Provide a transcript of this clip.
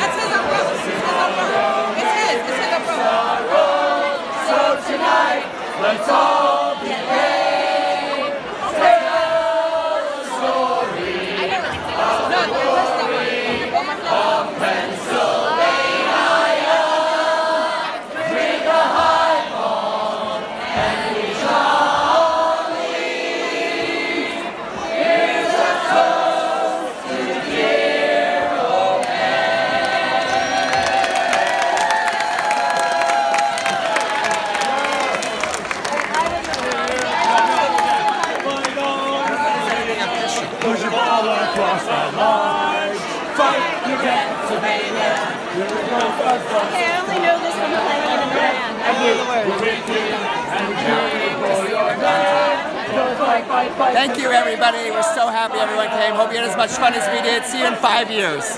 That's his umbrella. It's his umbrella. It's his. It's his umbrella. So tonight, let's all be Ball across line. Fight you Pennsylvania. Okay, I only know this from playing in a band. I know the words. Thank you, everybody. We're so happy everyone came. Hope you had as much fun as we did. See you in five years.